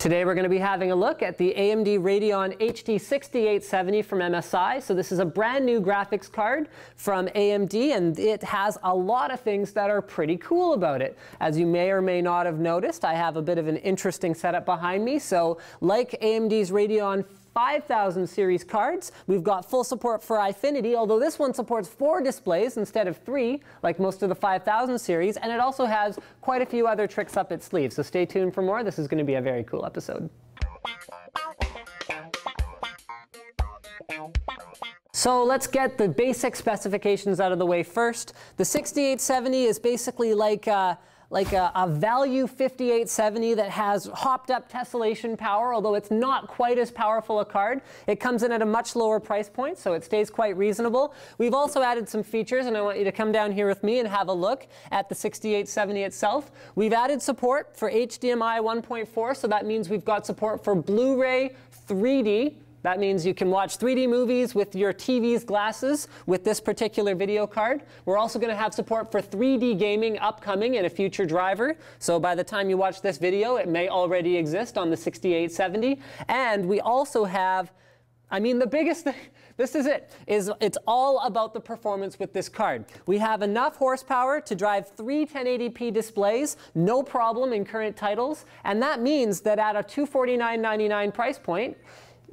Today we're going to be having a look at the AMD Radeon HD 6870 from MSI. So this is a brand new graphics card from AMD and it has a lot of things that are pretty cool about it. As you may or may not have noticed, I have a bit of an interesting setup behind me. So like AMD's Radeon 5000 series cards. We've got full support for Eyefinity, although this one supports four displays instead of three, like most of the 5000 series, and it also has quite a few other tricks up its sleeve. So stay tuned for more. This is going to be a very cool episode. So let's get the basic specifications out of the way first. The 6870 is basically like uh, like a, a, value 5870 that has hopped up tessellation power, although it's not quite as powerful a card. It comes in at a much lower price point, so it stays quite reasonable. We've also added some features, and I want you to come down here with me and have a look at the 6870 itself. We've added support for HDMI 1.4, so that means we've got support for Blu-ray 3D, that means you can watch 3D movies with your TV's glasses with this particular video card. We're also going to have support for 3D gaming upcoming in a future driver. So by the time you watch this video, it may already exist on the 6870. And we also have, I mean, the biggest thing, this is it, is it's all about the performance with this card. We have enough horsepower to drive three 1080p displays, no problem in current titles. And that means that at a $249.99 price point,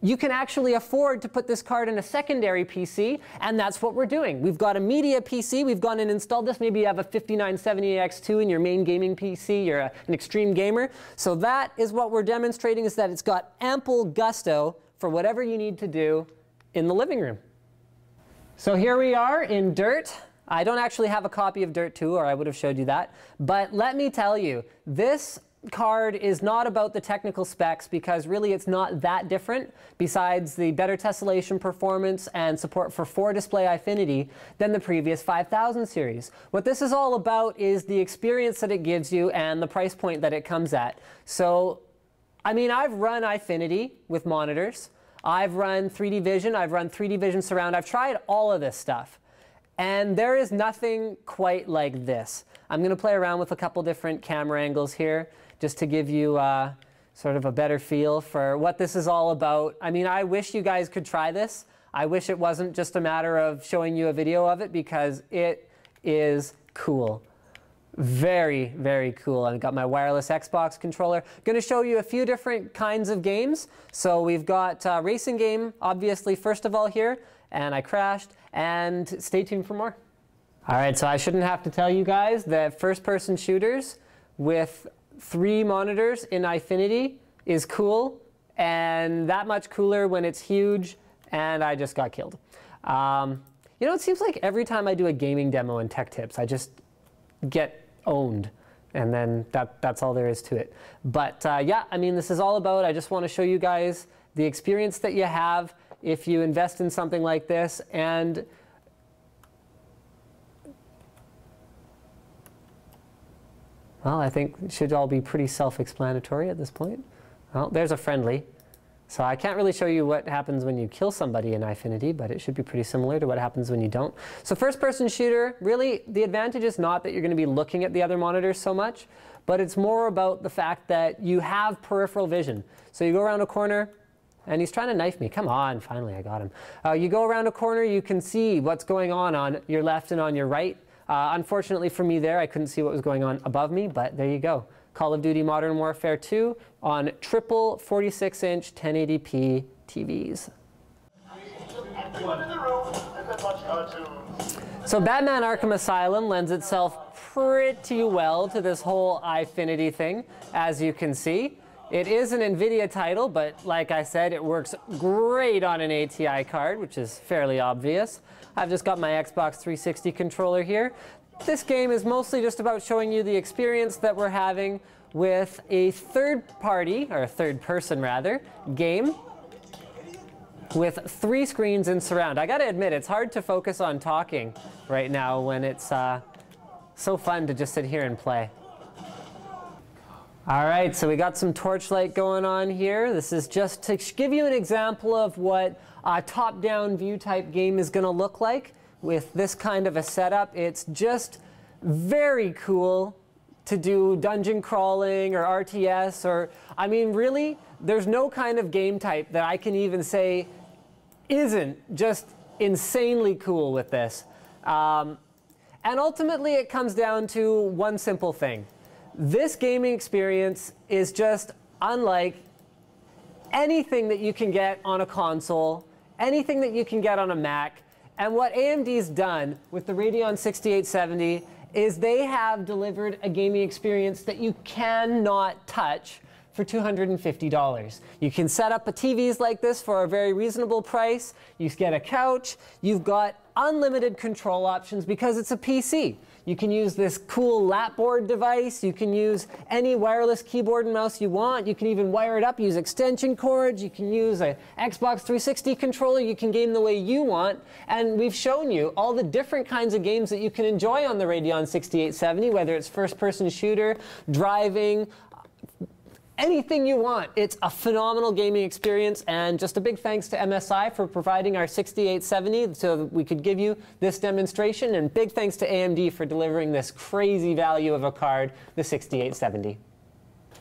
you can actually afford to put this card in a secondary PC, and that's what we're doing. We've got a media PC, we've gone and installed this. Maybe you have a 5970X2 in your main gaming PC, you're a, an extreme gamer. So that is what we're demonstrating is that it's got ample gusto for whatever you need to do in the living room. So here we are in Dirt. I don't actually have a copy of Dirt 2, or I would have showed you that. But let me tell you, this card is not about the technical specs because really it's not that different besides the better tessellation performance and support for 4 display Eyefinity than the previous 5000 series. What this is all about is the experience that it gives you and the price point that it comes at. So, I mean, I've run Eyefinity with monitors. I've run 3D Vision. I've run 3D Vision Surround. I've tried all of this stuff. And there is nothing quite like this. I'm going to play around with a couple different camera angles here just to give you uh, sort of a better feel for what this is all about. I mean, I wish you guys could try this. I wish it wasn't just a matter of showing you a video of it because it is cool. Very, very cool. I've got my wireless Xbox controller. Going to show you a few different kinds of games. So we've got a racing game, obviously, first of all here, and I crashed. And stay tuned for more. All right, so I shouldn't have to tell you guys that first-person shooters with three monitors in Eyefinity is cool, and that much cooler when it's huge, and I just got killed. Um, you know, it seems like every time I do a gaming demo in Tech Tips, I just get owned. And then that, that's all there is to it. But uh, yeah, I mean, this is all about, I just want to show you guys the experience that you have if you invest in something like this. And Well, I think it should all be pretty self-explanatory at this point. Well, there's a friendly. So I can't really show you what happens when you kill somebody in Eyefinity, but it should be pretty similar to what happens when you don't. So first-person shooter, really the advantage is not that you're going to be looking at the other monitors so much, but it's more about the fact that you have peripheral vision. So you go around a corner, and he's trying to knife me. Come on, finally I got him. Uh, you go around a corner, you can see what's going on on your left and on your right. Uh, unfortunately for me there, I couldn't see what was going on above me, but there you go. Call of Duty Modern Warfare 2 on triple 46-inch 1080p TVs. So Batman Arkham Asylum lends itself pretty well to this whole Eyefinity thing, as you can see. It is an NVIDIA title, but like I said, it works great on an ATI card, which is fairly obvious. I've just got my Xbox 360 controller here. This game is mostly just about showing you the experience that we're having with a third party, or a third person rather, game with three screens in surround. I gotta admit, it's hard to focus on talking right now when it's uh, so fun to just sit here and play. All right, so we got some torchlight going on here. This is just to give you an example of what a top-down view type game is going to look like with this kind of a setup. It's just very cool to do dungeon crawling or RTS or, I mean, really, there's no kind of game type that I can even say isn't just insanely cool with this. Um, and ultimately, it comes down to one simple thing. This gaming experience is just unlike anything that you can get on a console, anything that you can get on a Mac. And what AMD's done with the Radeon 6870 is they have delivered a gaming experience that you cannot touch for $250. You can set up a TVs like this for a very reasonable price. You get a couch. You've got unlimited control options because it's a PC. You can use this cool lapboard device. You can use any wireless keyboard and mouse you want. You can even wire it up, use extension cords. You can use a Xbox 360 controller. You can game the way you want. And we've shown you all the different kinds of games that you can enjoy on the Radeon 6870, whether it's first-person shooter, driving, anything you want. It's a phenomenal gaming experience, and just a big thanks to MSI for providing our 6870 so we could give you this demonstration, and big thanks to AMD for delivering this crazy value of a card, the 6870.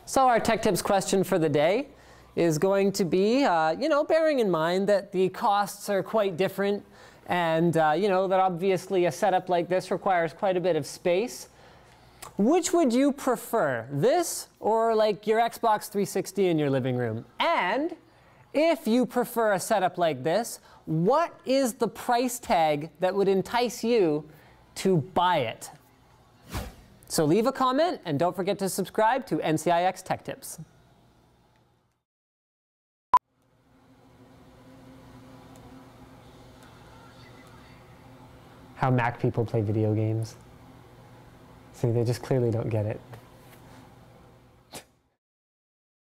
So our Tech Tips question for the day is going to be, uh, you know, bearing in mind that the costs are quite different, and uh, you know that obviously a setup like this requires quite a bit of space. Which would you prefer, this or like your Xbox 360 in your living room? And if you prefer a setup like this, what is the price tag that would entice you to buy it? So leave a comment and don't forget to subscribe to NCIX Tech Tips. How Mac people play video games. See, they just clearly don't get it.